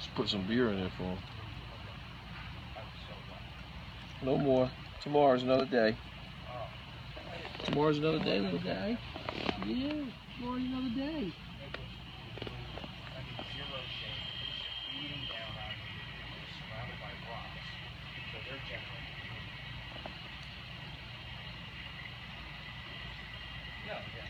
Let's put some beer in there for him. No more. Tomorrow's another day. Tomorrow's another day, little guy. Yeah, tomorrow's another day. Yeah.